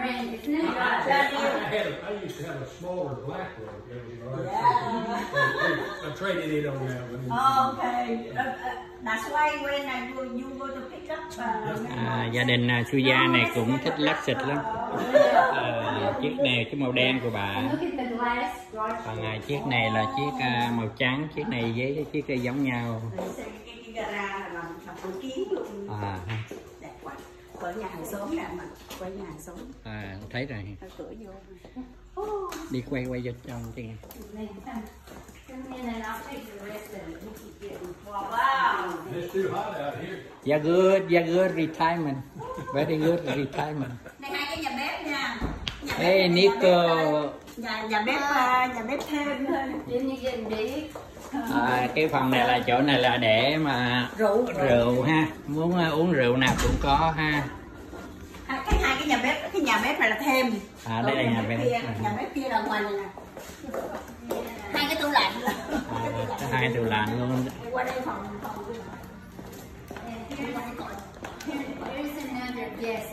grand, isn't it? I had, a, I used to have a smaller black one. Right. I traded it on that one. Okay. Uh, uh, that's why when I go, you go to pick up. Uh, à, gia đình à, Suya này cũng thích lắc xịt lắm à, chiếc này cái màu đen của bà còn à, chiếc này là chiếc à, màu trắng chiếc này với cái chiếc này giống nhau cái, Ở nhà hàng xóm nè mà. Ở nhà hàng xóm. à thấy rồi Ở cửa vô. đi quay quay vô trong here. yeah good yeah good retirement very good retirement Đây hai cái nhà bếp nha. Nhà Hey, này, Nico. Nhà, nhà bếp uh, nhà bếp thêm thôi. Didn't you get big? À, cái phần này là chỗ này là để mà Rượu. rượu ha. Muốn à, uống rượu nào cũng có ha. Hai- cái hai cái nhà bếp cái nhà bếp này là thêm. À, đây là nhà bếp. kia, nhà bếp kia là ngoài này nè. Hai cái tủ lạnh. À, có hai tủ lạnh luôn. Qua đây phòng phòng here, here's another guest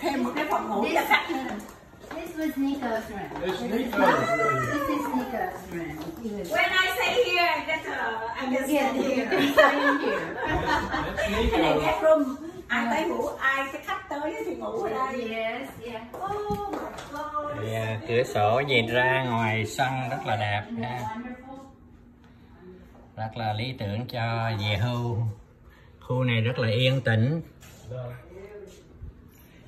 thêm một cái phòng ngủ cho khách. nữa was Nico's room. It's Nico's room. This is Nico's room. When I say here that's uh, I just Yeah, here here. That's cái này Nico. guest room ai tới ngủ ai cái khách tới thì ngủ ở đây Yes, yeah. oh my god Thì, à, cửa sổ nhìn ra ngoài sân rất là đẹp Isn't that ha. wonderful? rất là lý tưởng cho về hưu khu này rất là yên tĩnh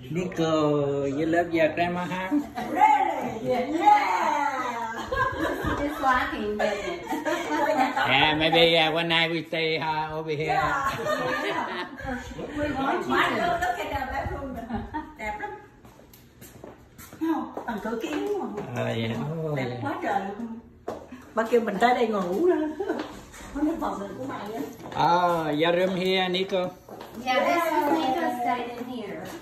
Nico you love your grandma huh? really yeah Just walking, but Yeah, maybe uh, one night we stay uh, over here. yeah we want you to. nó nó cái đẹp luôn nè. đẹp lắm không bằng cửa kiến Ờ, yeah. Oh, đẹp yeah. quá trời luôn bà kêu mình tới đây ngủ đó cái phòng của mày á Oh, your room here, Nico. Yeah, this is Nico.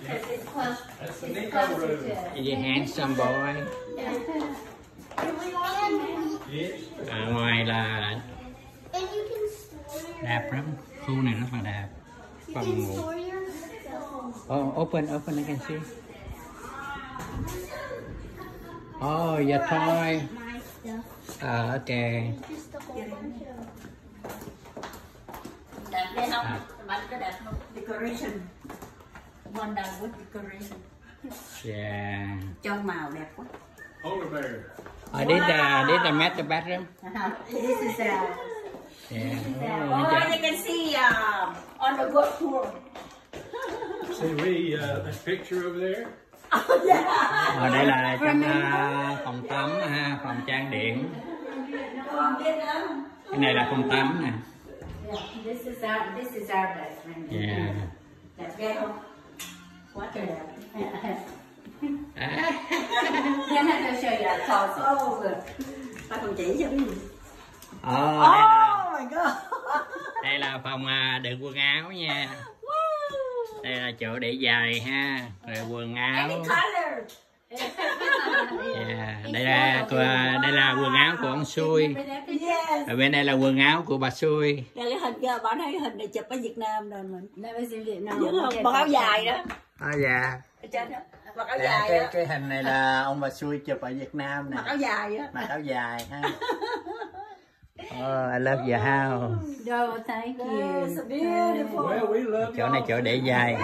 Because it's. That's the Nico room. You handsome boy. À, ngoài là And you can store your, đẹp lắm. Khu này rất là đẹp. Phòng ngủ. Oh, open, open, I can see. Oh, your toy. Bunch of đẹp ghê không À. bạn có đẹp không decoration with decoration Yeah. cho màu đẹp quá Polar bear. Oh, this the this the master bedroom. this is uh, Yeah. oh, Oh, yeah. you can see uh, on the good tour See we uh, that picture over there? oh yeah Ở đây là trong à, phòng tắm ha, phòng trang điểm. Cái này là phòng tắm nè. Yeah, this is our this is our bedroom. Yeah. không quá trời đẹp À, Then I have to show you closet. oh good ta còn chỉ cho Ồ, đây là oh my god đây là phòng à, đựng quần áo nha. Đây là chỗ để giày ha, rồi quần áo. Yeah. Đây là của- đây là quần áo của ông Xui. Ở bên đây là quần áo của bà Xui. đây cái hình kia bạn thấy cái hình này chụp ở Việt Nam rồi mình Vietnam. nhớ không mặc áo dài đó À dạ. ở trên đó mặc áo Dạ, dài cái đó cái hình này là ông bà Xui chụp ở Việt Nam nè. mặc áo dài á Mặc áo dài ha. Oh, I love your house. No, thank you. Yes, beautiful. Well, we love Chỗ này chỗ để giày.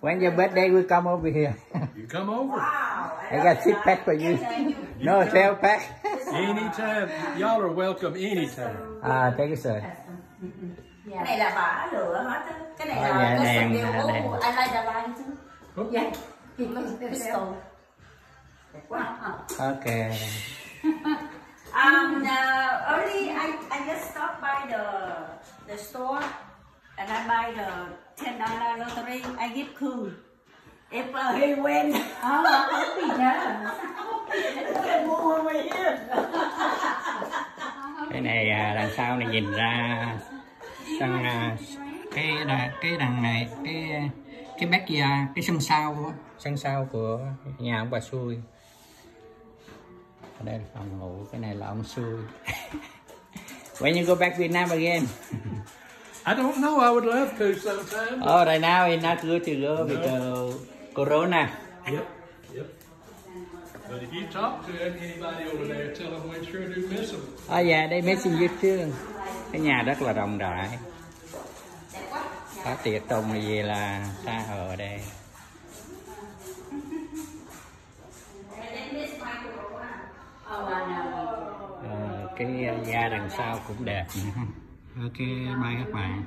When your birthday we come over here. You come over Wow. I got seat pack for you. No, self pack. anytime. Y'all are welcome anytime. À, take it sir. Cái này là bả lựa hết á. Cái này Ờ, là cái đèn, đèn. của I like the light too. Oh, Yeah. Crystal. Đẹp quá. Okay. Um, uh, early I, I just stopped by the the store and I buy the ten dollar lottery. I give cool. If uh, he win, Oh, hope he does. I mua over here. Cái này à, đằng sau này nhìn ra sân à, cái cái đằng này cái cái backyard cái sân sau sân sau của nhà ông bà xui ở đây là phòng ngủ cái này là ông xui when you go back Vietnam again I don't know. I would love to sometime. Oh, right now it's not good to go because Corona. Yep, yep. But if you talk to anybody over there, tell them we sure do miss them. À dạ, đây missing you too. Cái nhà rất là rộng rãi. Có tiệt tùng gì là tha ở đây. Ờ, cái ờ, da đằng sau cũng đẹp. Ok, bye các bạn.